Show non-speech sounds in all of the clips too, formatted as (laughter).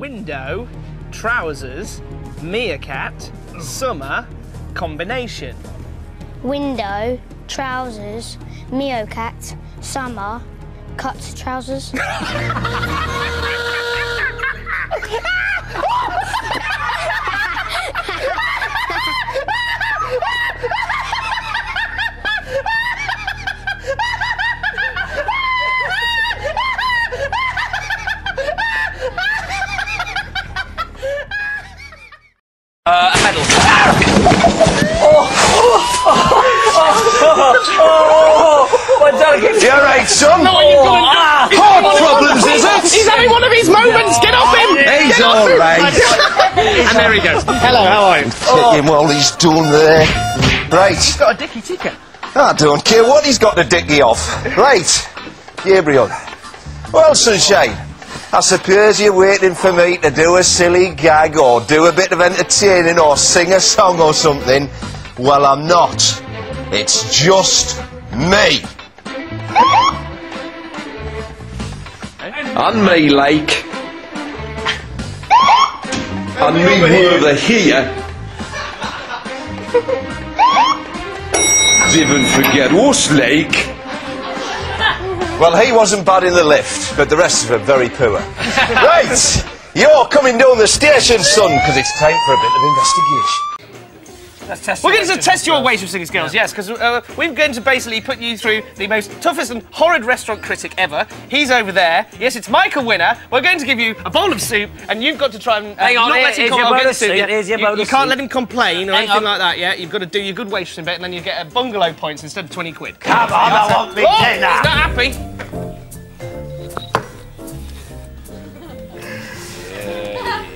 window, trousers, meerkat, summer, combination. Window, trousers, meerkat, summer, cut trousers. (laughs) Oh, oh, oh, My delicate. You alright, son? No, you've got to- Heart problems, is it? He's having one of his moments. Get off him. He's Get off him. alright. (laughs) and there he goes. Hello, how are you? Take him while he's done there. Right. He's Got a dicky ticker. I don't care what he's got the dicky off. Right. Gabriel. Well, sunshine. I suppose you're waiting for me to do a silly gag or do a bit of entertaining or sing a song or something. Well, I'm not. It's just me. And me, Lake. And me over here. Didn't forget us, Lake. Well, he wasn't bad in the lift, but the rest of them very poor. right, you're coming down the station, son, because it's time for a bit of investigation. Let's test We're going to test your waitressing skills, yes, because uh, we're going to basically put you through the most toughest and horrid restaurant critic ever. He's over there. Yes, it's Michael Winner. We're going to give you a bowl of soup, and you've got to try and uh, Hang on, not let him here's come your I'll bowl get of soup, yeah. here's your you, bowl you of can't soup. let him complain or Hang anything on. like that. Yeah, you've got to do your good waitressing bit, and then you get a bungalow points instead of twenty quid. Come on, I want me Oh, he's dinner. not happy.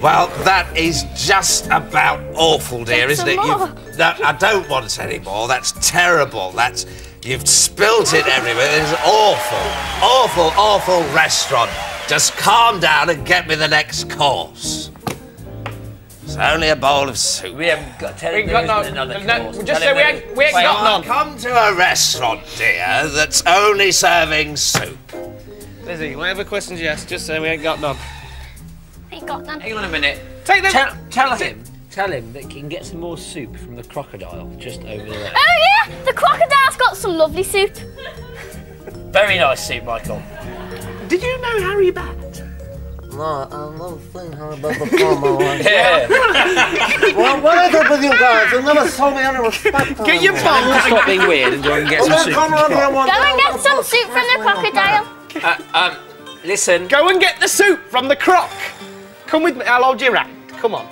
Well, that is just about awful, dear, isn't it? You've, no, I don't want any more. That's terrible. That's you've spilt it everywhere. It's awful, awful, awful restaurant. Just calm down and get me the next course. It's only a bowl of soup. We haven't got. Tell We him got there no- isn't another no, course. just Tell say him we there- ain't- we ain't got on. none. Come to a restaurant, dear, that's only serving soup. Lizzie, whatever questions you ask, just say we ain't got none. Ain't got none. Hang on a minute. Take them. Tell, tell him. Tell him that he can get some more soup from the crocodile just over there. Oh yeah, the crocodile's got some lovely soup. Very nice soup, Michael. Did you know Harry Batt? No, I've never seen her before in my (laughs) life. Yeah. (laughs) Well, what is it with you guys? You never told me any respect. Get your bum. Stop being weird and go and get Well, some soup. come around here one Go and get some soup from the crocodile. Uh, um, listen. Go and get the soup from the croc. Come with me. I'll hold your hand. Come on.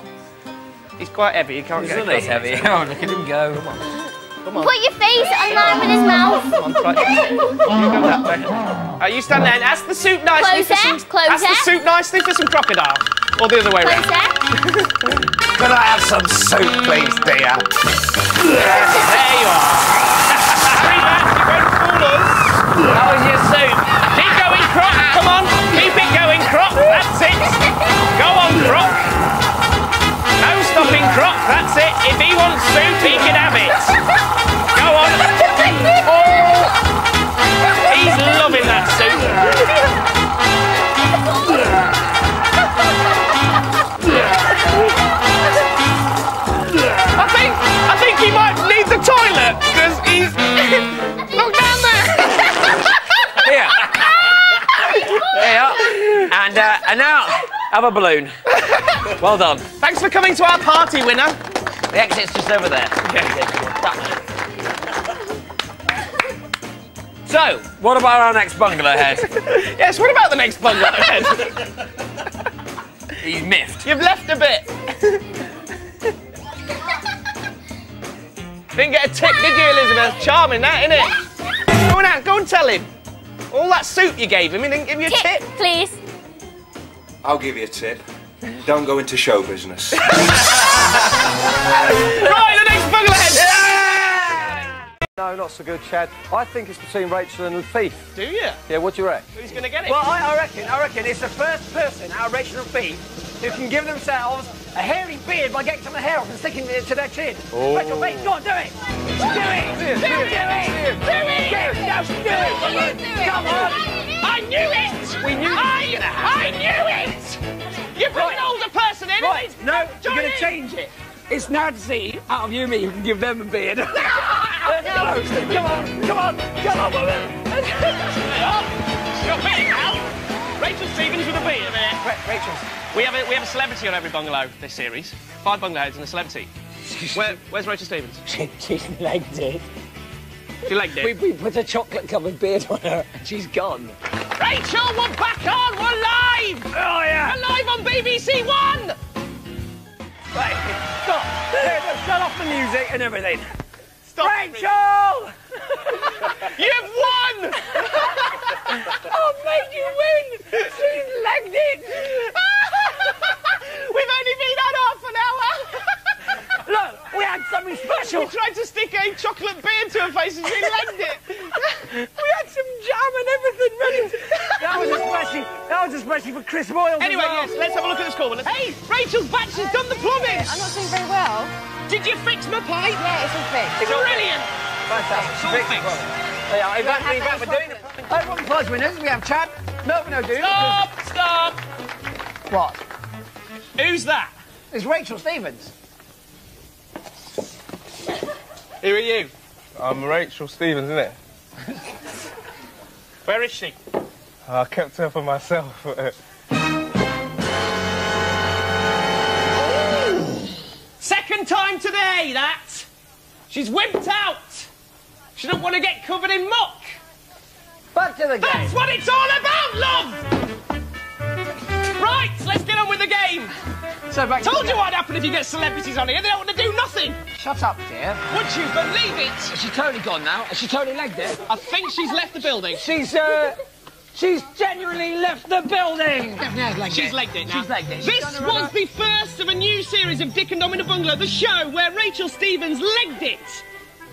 He's quite heavy. He can't get Isn't he across. heavy? (laughs) Oh, look at him go. Come on. Come on. Put your face in line with his mouth. Come on, try. You go that way. Uh, you stand there and ask the soup nicely for Closer, some. closer. Ask the soup nicely for some crocodile. Or the other way round. Closer. (laughs) Could I have some soup, please, dear? (laughs) If he wants soup, he can have it. Go on. Oh. He's loving that soup. I think I think he might need the toilet because he's (laughs) look down there. Here. Here. And, uh, and now, have a balloon. Well done. Thanks for coming to our party, winner. The exit's just over there. So, what about our next bungalow head? (laughs) Yes, what about the next bungalow head? He's miffed. You've left a bit. Didn't get a tip, did you, Elizabeth? Charming, that, innit? Go on out, go and tell him. All that soup you gave him, he didn't give you a tip. Tip, please. I'll give you a tip. Don't go into show business. (laughs) Right, the next bungalow head. No, not so good, Chad. I think it's between Rachel and Thief. Do you? Yeah, what do you reckon? Who's going to get it? Well, I, I reckon, I reckon it's the first person out of Rachel and Pete who can give themselves a hairy beard by getting some hair off and sticking it to their chin. Oh. Rachel Pete, go on, do it! Do it! Do it! Do it! Do it! Get it! Do it! Come on! Come on! I knew it! We knew it was. I knew it! You bring an older person in. Right, and no, you're going to change it. It's now to see out of you me who can give them a beard. (laughs) Steve, come on, come on, come on, woman. You're being now. Rachel Stevens with a beard minute. Ra- Rachel, We have a we have a celebrity on every bungalow this series. Five bungalows and a celebrity. Where, where's Rachel Stevens? (laughs) she, she's legged it. She legged it. We, we put a chocolate covered beard on her and she's gone. Rachel, we're back on. We're live. Oh, yeah. We're live on BBC One. Right, stop. There, there, shut off the music and everything. Stop. Rachel! (laughs) You've won. (laughs) oh, mate, you win! She's legged it! (laughs) We've only been on half an hour. Look, we had something special. We tried to stick a chocolate beard to her face and she legged it. We had some jam and everything ready. To... That was especially, that was especially for Chris Boyle. Anyway, well. yes, let's have a look at the score. Hey, Rachel's back. She's done the plumbing. I'm not doing very well. Did you fix my pipe? Yeah, it's all fixed. Brilliant. Fantastic. It's all Big fixed. problem. Oh, yeah, in fact, in fact, we're doing it. Over on prize winners, we have Chad. No, no, dude. Stop. Stop. What? Who's that? It's Rachel Stevens. Who are you? I'm Rachel Stevens, isn't it? Where is she? I kept her for myself. Second time today, that. She's wimped out. She don't want to get covered in muck. Back to the game. That's what it's all about, love. Right, let's get on with the game. So back to Told the you game. what'd happen if you get celebrities on here. They don't want to do nothing. Shut up, dear. Would you believe it? She's totally gone now. She's totally legged it. I think she's left the building. She's, uh, she's genuinely left the building. She's legged it now. She's legged it. This was the first of a new series of Dick and Dom in a Bungalow, the show where Rachel Stevens legged it.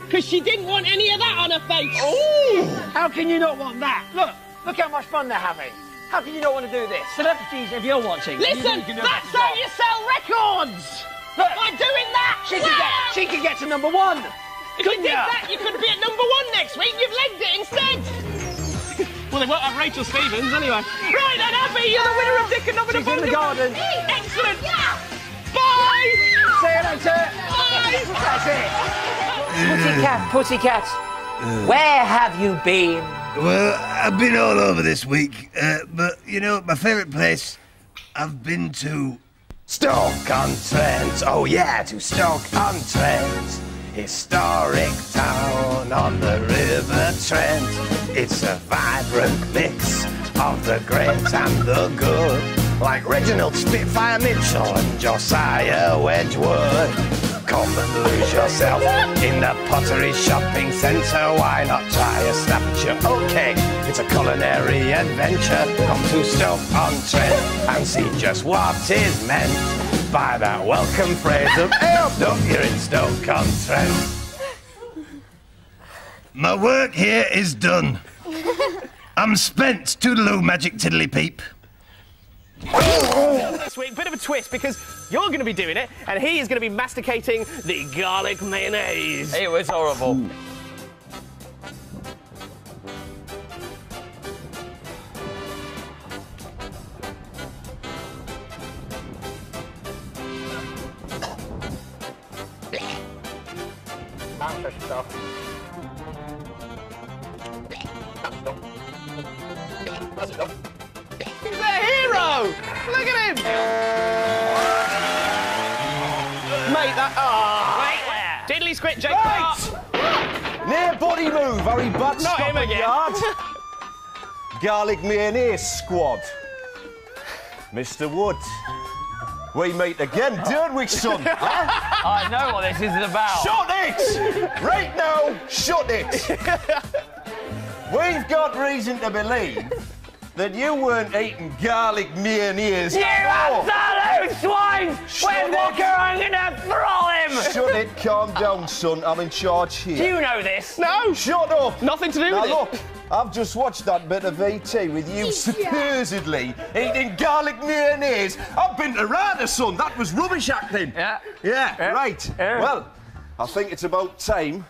Because she didn't want any of that on her face. Oh! How can you not want that? Look, look how much fun they're having. How can you not want to do this? Celebrities, if you're watching. Listen, you can that's that how you sell records. Look, By doing that. she can get, she can get to number one. If you did ya? that, you could be at number one next week. You've legged it instead. Well, they won't have Rachel Stevens anyway. Right, then, Abby, you're the winner of Dick and Dom in a She's in the garden. Excellent. Yeah. Bye. See you later. Bye. That's it. Pussycat, pussycat. Where have you been? Well, I've been all over this week, uh, but you know, my favourite place I've been to. Stoke-on-Trent, oh yeah, to Stoke-on-Trent. Historic town on the River Trent. It's a vibrant mix of the great and the good. Like Reginald Spitfire Mitchell and Josiah Wedgwood. Come and lose yourself in the pottery shopping centre. Why not try a oat cake? It's a culinary adventure. Come to Stoke-on-Trent and see just what is meant by that welcome phrase of Hey up, look, you're in Stoke-on-Trent. My work here is done. I'm spent. Toodaloo, magic tiddly peep. This week, bit of a twist because you're going to be doing it and he is going to be masticating the garlic mayonnaise. It was horrible. Manchester stuff. Body move, Harry Batt, Not him again. Yard. (laughs) Garlic mayonnaise squad. Mr. Wood. We meet again, don't we, son? huh? (laughs) I know what this is about. Shut it! Right now, shut it! (laughs) We've got reason to believe that you weren't eating garlic mayonnaise. You before. Absolute swine! Shut Where's it. Walker? I'm gonna throw him! Shut it, calm down, son. I'm in charge here. Do you know this? No! Shut up! Nothing to do Now with look, it. I've just watched that bit of VT with you supposedly eating garlic mayonnaise. I've been to Rada, son. That was rubbish acting. Yeah. Yeah, right. Yeah. Well, I think it's about time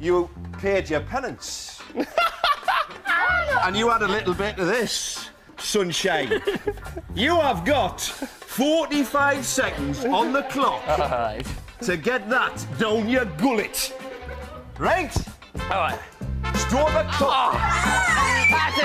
you paid your penance. (laughs) and you had a little bit of this. Sunshine. you have got 45 seconds on the clock (laughs) to get that down your gullet. Right? All right. Straw the clock. Oh. That's it.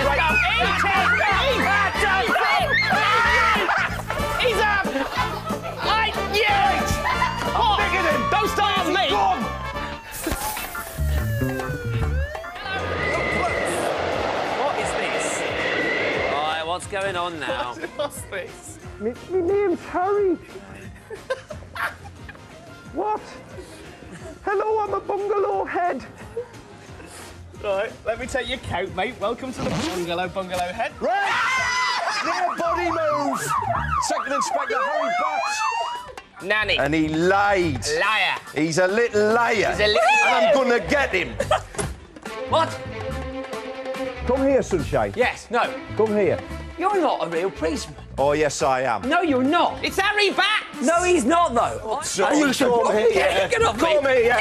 Going on (laughs) now? What's this? Me, me name's Harry. what? Hello, I'm a bungalow head. Right, let me take your coat, mate. Welcome to the bungalow, bungalow head. Right! Their body move! Second Inspector Harry Batts. Nanny. And he lied. Liar. He's a little liar. He's a little And I'm gonna get him. What? Come here, Sunshine. Yes, no. Come here. You're not a real policeman. Oh, yes, I am. No, you're not. It's Harry Batts. No, he's not, though. Oh, so, Are you sure? come here. (laughs) Yeah, get off me. Come here.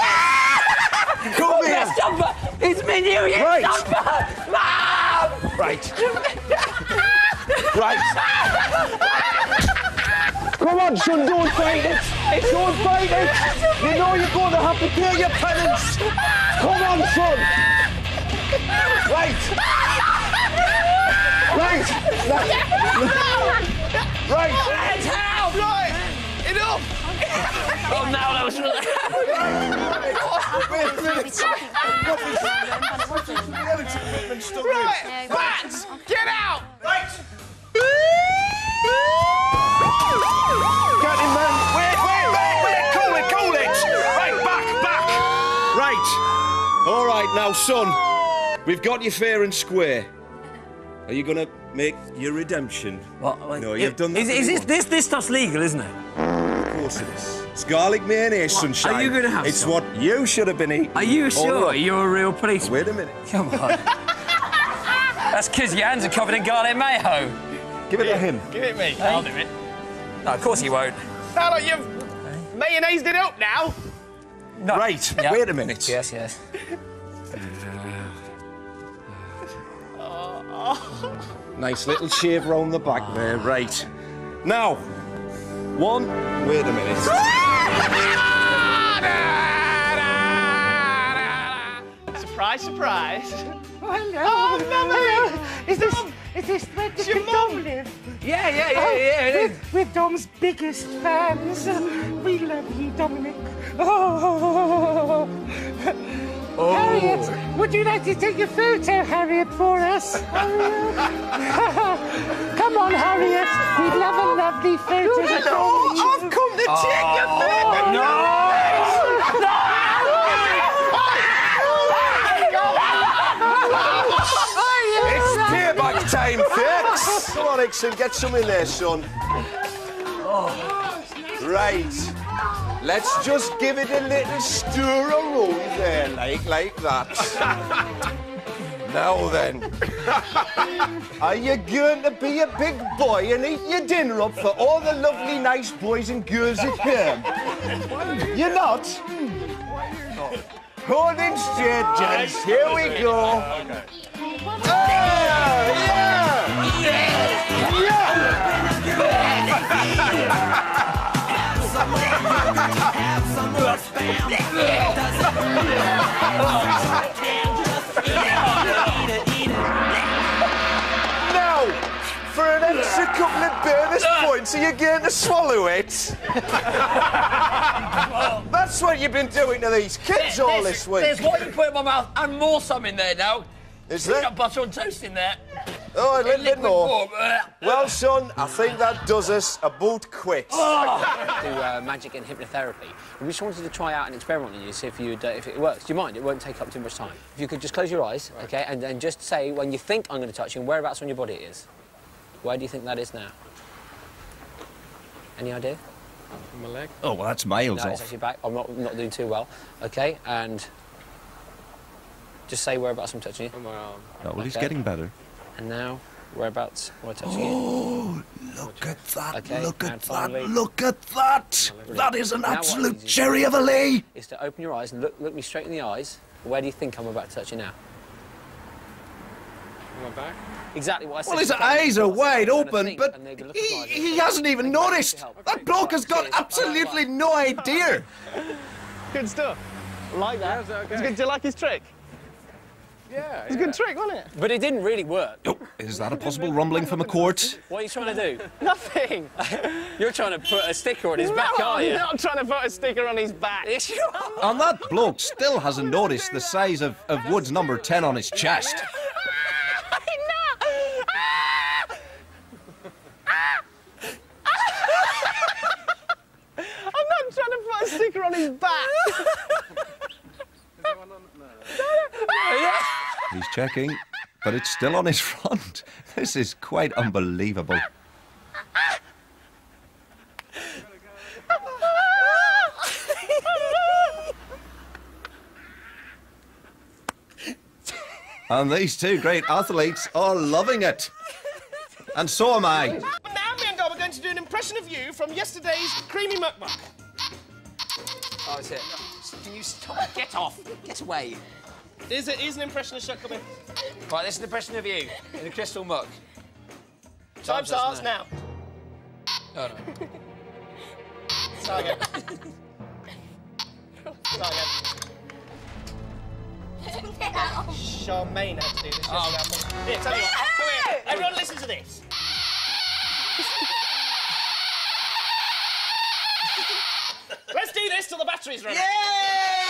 Come here. Yes, jumper. It's me, New Year's Right. jumper. Mom! Right. (laughs) right. Come on, son, don't fight it. Don't fight it. You know you're going to have to pay your penance. Come on, son. (laughs) Right. Right. Right. Let's help. Right. Enough. Oh, no, that was really... Wait a minute. Right. Bats. Get out. Right. Get him, man. Wait, wait, wait, wait. Cool it, cool it. Right, back, back. Right. All right, now, son. We've got you fair and square. Are you gonna make your redemption? What? No, you've done that. Is, is this, once. this, this stuff's legal, isn't it? Of course it is. It's garlic mayonnaise, sunshine. Are you gonna have It's some? what you should have been eating. Are you sure along. you're a real policeman? Wait a minute. (laughs) Come on. That's because your hands are covered in garlic mayo. Give it to him. Give it me. I'll do it. No, of course he won't. Now that you've mayonnaised it up now. No. Right. Yeah. Wait a minute. Yes, yes. Oh. Nice little shave round the back there. Right. Now, one. Wait a minute. (laughs) Surprise, surprise. Oh, hello. Oh, is this is this where your Dom live? Yeah, yeah, yeah, oh, yeah, it is. We're, we're Dom's biggest fans. We love you, Dominic. Oh. Oh. Harriet, would you like to take a photo, Harriet, for us? (laughs) (laughs) Come on, Harriet. We'd love a lovely photo. with oh, Dom. I've come to take your Oh, no. It's payback time, folks. Come on, Ixon, get some in there, son. Right. Let's just give it a little stir around there, like, like that. (laughs) now then. Are you going to be a big boy and eat your dinner up for all the lovely, nice boys and girls at home? You're not? Holding straight, gents. Here we go. Now, oh, couple of bonus points, are you going to swallow it? That's what you've been doing to these kids all this week. There's what you put in my mouth and more some in there now. Is You've there? got butter and toast in there. Oh, a little bit more. Well, son, I think that does us about quits. do uh, magic and hypnotherapy. We just wanted to try out an experiment on you, see if you uh, if it works. Do you mind? It won't take up too much time. If you could just close your eyes, okay, and then just say when you think I'm going to touch you and whereabouts on your body it is. Where do you think that is now? Any idea? My leg. Oh, well, that's miles No, it's actually back. I'm not not doing too well. Okay, and just say whereabouts I'm touching you. On my arm. Oh, well, he's getting better. And now, whereabouts am I touching you? Oh, look at that, Okay, look and at that, look at that. That is an Now absolute cherry of a lay. Is to open your eyes and look look me straight in the eyes. Where do you think I'm about to touch you now? My back. Exactly what I said. Well, his eyes are wide open, think, but and they're looking he, he hasn't even noticed. That bloke has got absolutely no idea. (laughs) Good stuff. Like that. It's good. Do you like his trick? Yeah. It's a good trick, wasn't it? But it didn't really work. Oh, Is that a possible rumbling from a court? What are you trying to do? (laughs) Nothing. (laughs) You're trying to put a sticker on his back, no, are you? I'm not trying to put a sticker on his back. Yes, you are. And that bloke still hasn't noticed the size of, of Wood's number 10 on his chest. I'm not trying to put a sticker on his back. He's checking, but it's still on his (laughs) front. This is quite unbelievable. And these two great athletes are loving it. And so am I. But now me and Dom are going to do an impression of you from yesterday's creamy mukbang. Oh, that's it. Can you stop? Get off. Get away. Here's, a, here's an impression of Shut coming. Right, this is an impression of you in the crystal muck. Time starts now. Oh, no. Start again. Start again. Charmaine had to do this yesterday. Oh. Here, tell you what. Come here. Everyone listen to this. Let's do this till the batteries run. This is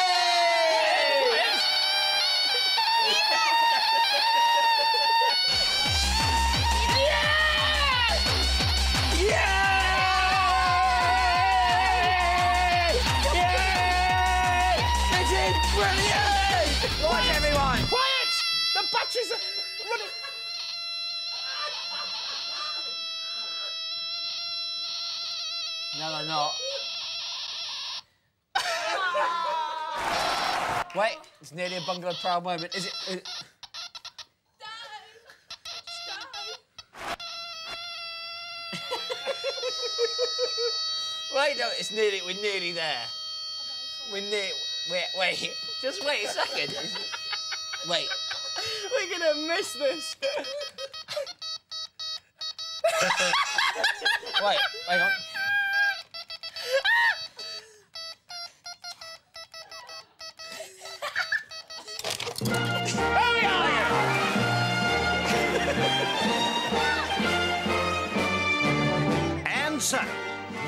brilliant! No, they're not. Wait, it's nearly a bungalow proud moment. Is it? Is it... Wait, no, it's nearly. We're nearly there. We're near. Wait, wait. Just wait a second. Wait. We're gonna miss this. Wait. Hang on.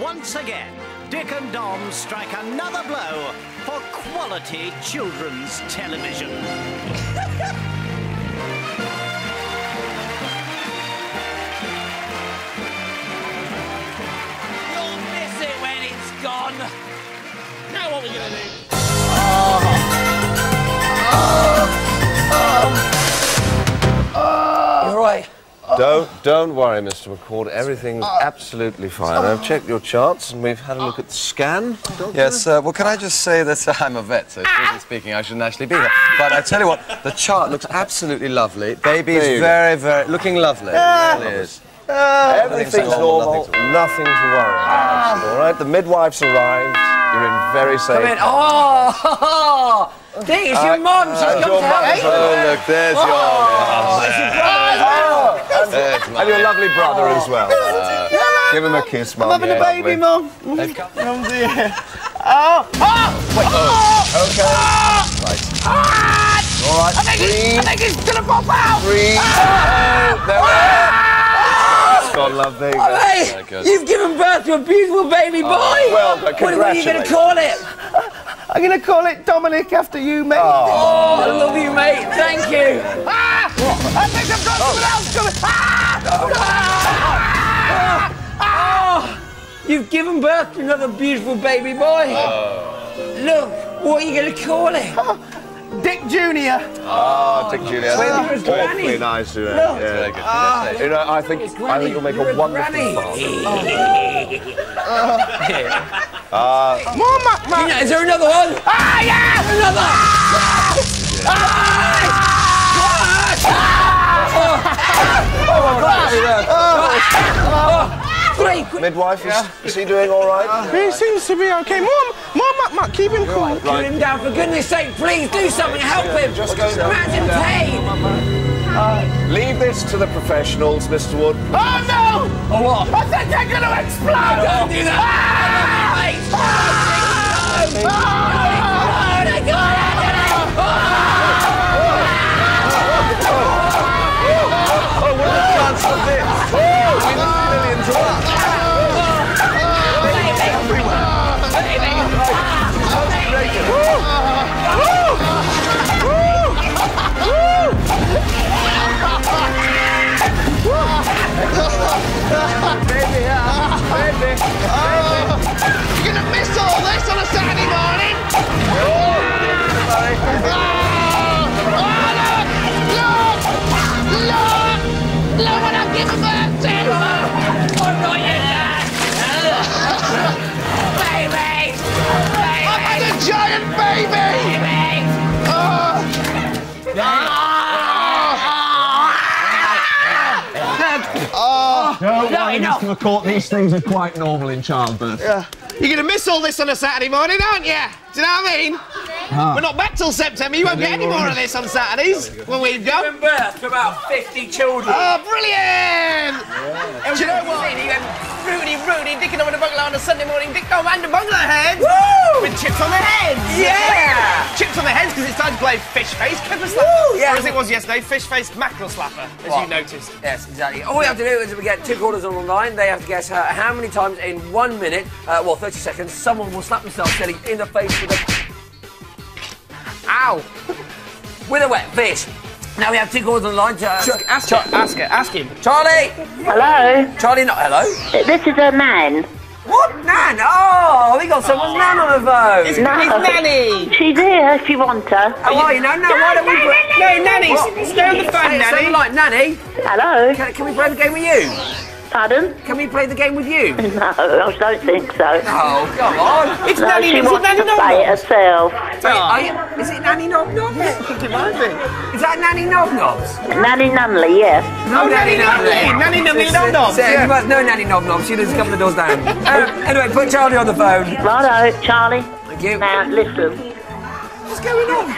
Once again, Dick and Dom strike another blow for quality children's television. You'll miss it when it's gone. Now what are we gonna do? Don't, don't worry, Mr. McCourt. Everything's absolutely fine. I've checked your charts and we've had a look at the scan. Yes, uh, well, can I just say that uh, I'm a vet, so strictly speaking, I shouldn't actually be here. But I tell you what, the chart looks absolutely lovely. Baby's There go. very, very looking lovely. Yeah. It really is. Everything's normal, Nothing nothing to worry about. All right, the midwife's arrived. You're in very safe. Come in. Oh, (laughs) Dick, it's your mum. She's Uh, come your to help you. Oh, look, there's your. Oh, There's (laughs) There's and your lovely brother as well. Oh. Uh, give him a kiss, Mum. having a baby, lovely. Mum. Come. Oh dear. Oh! Oh! Wait. Oh, okay. Right. All right. I think, it's, I think it's gonna pop out! Breathe. Oh, ah! there we are. Ah! It's love. There you go. Hey, Very good. you've given birth to a beautiful baby oh, boy. well, but what, what are you going to call it? I'm gonna call it Dominic after you, mate. Oh, I love you, mate. Thank you. Ah! Ah! I think I've got someone else coming. Ah! Oh, you've given birth to another beautiful baby boy. Oh. Look, what are you going to call it? Dick Junior. Ah, Dick Julia. Well, Awfully granny. nice to Look. Yeah. Very good. Ah. You know, I think It's I think you'll make You're a wonderful granny. father. (laughs) Ah, More muck, You know, is there another one? Ah, yeah! Another! Three, quick. midwife, is, is he doing all right? He seems to be okay. More, more muck, muck. Keep him cool. Put him down, for goodness sake, please do something, help him. Just go down. Man's in pain. Uh, leave this to the professionals, Mr. Wood. Oh no! Oh, what? I think they're going to explode! Don't do that! Oh, baby, oh, You're gonna miss all this No, worry, enough. Mr. McCourt, these things are quite normal in childbirth. Yeah. You're going to miss all this on a Saturday morning, aren't you? Do you know what I mean? Ah. We're not back till September. You won't get any more of this on Saturdays when we go. Given birth to about 50 children. Oh, brilliant! And Do you know what? You went Rudy, Rudy, dicking over the bungalow on a Sunday morning, dick over and the bungalow heads. Woo! With chips on the heads! Yeah! Chips on the heads because it's time to play fish face pepper slapper. Woo, yeah. Or as it was yesterday, fish face mackerel slapper, as What? you noticed. Yes, exactly. All we have to do is we get two quarters on the line. They have to guess how, how many times in one minute, uh, well, 30 seconds, someone will slap themselves silly in the face with a. Ow! with a wet fish. Now we have two quarters on the line. To, Ask, ask, her, ask her, ask him. Charlie! Hello? Charlie, not hello. Uh, this is a man. What? Nan? Oh, we got someone's nan on the phone. It's, it's Nanny! She's here if you want her. Oh, How are you? No, no, why don't we... put- No, Nanny, stay on the phone, Nanny. someone like Nanny. Hello? Can, can we play the game with you? Pardon? Can we play the game with you? (laughs) No, I don't think so. Oh, come on. It's no, Nanny, she is it wants Nanny to Nog play it Nogs? herself. Wait, are you, is it Nanny Nog Nobs? I think it might be. Is that Nanny Nog Nobs? Nanny Nunley, yes. No, Nanny Nunnally. Nanny Nunnally Nog Nobs, Yeah, yeah. you must know Nanny Nog Nobs. She lives a couple of doors down. (laughs) um, anyway, put Charlie on the phone. Righto, Charlie. Thank you. Now, listen. What's going on?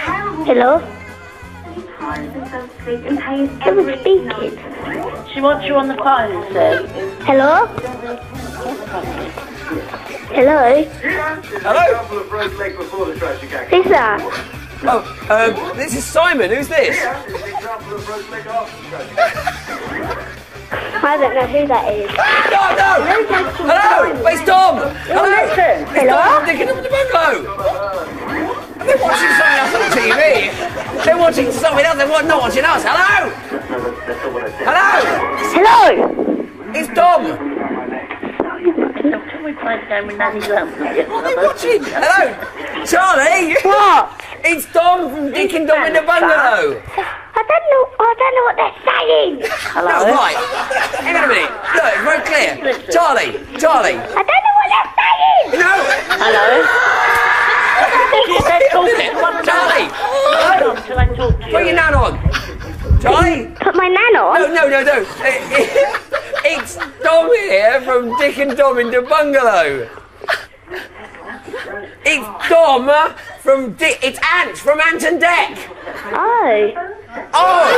Hello? Who's speaking? She wants you on the phone, sir. Hello? Hello? Hello? Who's that? Oh, um, this is Simon. Who's this? I don't know who that is. No, no! Hello! It's Tom! Hello! listen. It's Hello? Tom from Dickon of the Bungalow! They're watching something else on TV! They're watching something else, they're not watching us! Hello! Hello! Hello? It's Tom! Can we play the game with Nanny What are they watching? Hello! Charlie! What? It's Tom from Dick and Dom in the Bungalow! I don't know. I don't know what they're saying. Hello? No, right. Hang on a minute. Look, it's very clear. Charlie, Charlie. I don't know what they're saying. No! Hello? They're talking minute. to one another. Charlie! Hold on till I talk to you. Put your nan on. Charlie? Put my nan on. No, no, no, no. It's Dom here from Dick and Dom in the Bungalow. It's Dom from Dick. It's Ant from Ant and Dec. Oh. Oh, oh,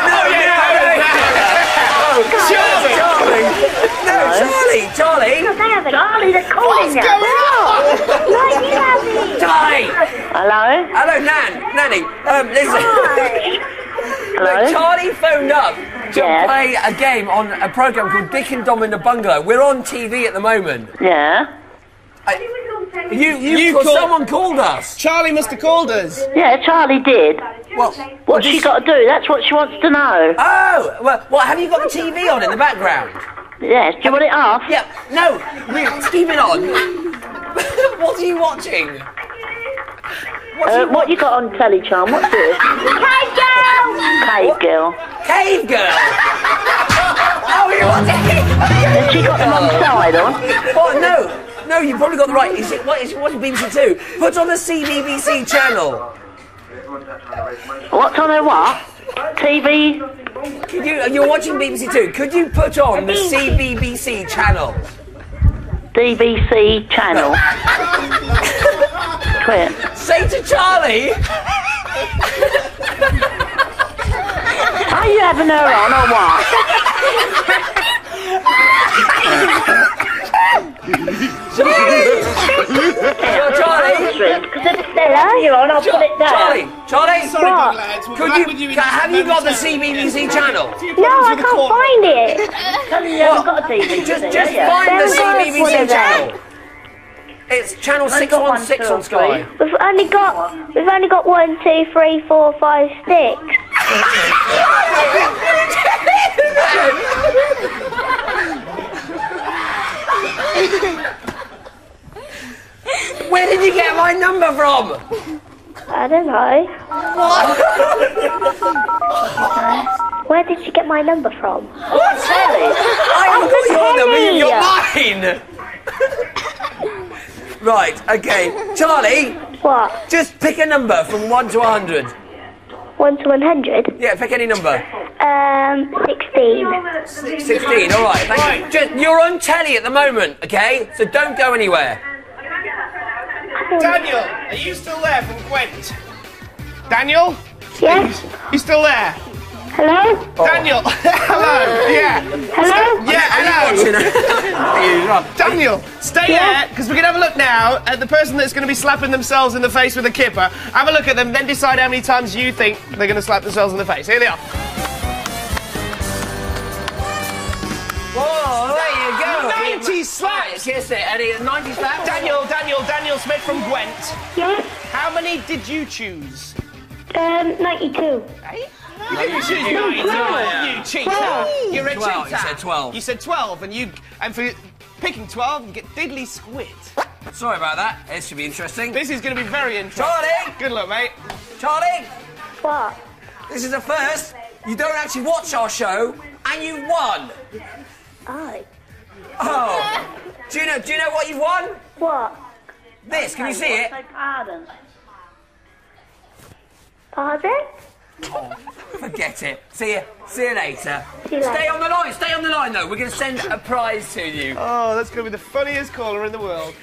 no, no, no, no. Charlie. Charlie. No, Charlie, Charlie. Charlie, they're calling What's you. going on? No, you haven't. Charlie. Hello? Hello, Nan. Nanny. Um, listen. Hello? Look, Charlie phoned up to Yes. play a game on a program called Dick and Dom in the Bungalow. We're on TV at the moment. Yeah? You, you, You called, called- someone called us. Charlie must have called us. Yeah, Charlie did. Well, What's she got to do? That's what she wants to know. Oh, well, well, have you got the TV on in the background? Yes, do you want it off? Yeah, no, we, keep it on. (laughs) what are you watching? What's Uh, what you got on telly, Charm? What's this? (laughs) Cave girl. Cave girl. Cave Girl. (laughs) oh, you watching? Has she got the wrong side on? What? No, no, you've probably got the right. Is it what is it watching BBC Two? Put on the CBBC channel. What's on her what? TV? You? You're watching BBC Two. Could you put on the CBBC channel? DBC channel. (laughs) Quit. Say to Charlie. Are you having her on or what? (laughs) Charlie. Because if it's there earlier on, I'll put it down. Charlie, Charlie, Sorry, good lads, we'll Could you, with you in ca- just a have you got the moment's time. CBBC channel? No, I can't find it. Tell me you haven't uh, got a TV. Just, just find the CBBC channel. It's channel I've got 616 on Sky. We've only got we've only got one, two, three, four, five, six. (laughs) (laughs) Where did you get my number from? I don't know. What? (laughs) Where did you get my number from? What? I haven't got your number, you've got mine. (laughs) right, okay. Charlie. What? Just pick a number from 1 to 100. One to one hundred. Yeah, pick any number. Um, sixteen. 16, all right. Thank you. Just, you're on telly at the moment, okay? So don't go anywhere. Daniel, are you still there from Gwent? Daniel? Yes. You still there? Hello? Daniel, (laughs) hello. Yeah. Hello? Yeah, hello. (laughs) Daniel, stay there because we're gonna have a look now at the person that's gonna be slapping themselves in the face with a kipper. Have a look at them, then decide how many times you think they're gonna slap themselves in the face. Here they are. Whoa, there you go. 90 slaps. Kiss it, Eddie. 90 slaps. Daniel, Daniel, Daniel Smith from Gwent. Yes. How many did you choose? Um, ninety-two. You didn't choose No, 92. twelve. You cheater. Twelve. You're a Twelve, cheater. you said 12. You said 12, and you and for picking 12, you get diddly squid. Sorry about that. This should be interesting. This is going to be very interesting. Charlie! Good luck, mate. Charlie! What? This is a first. You don't actually watch our show, and you won. Oh. Oh. Do you know? Do you know what you've won? What? This. Can you see it? Pardon. Pardon? Oh, (laughs) forget it. See you. See you later. See you Stay later. on the line. Stay on the line, though. We're going to send a prize to you. Oh, that's going to be the funniest caller in the world.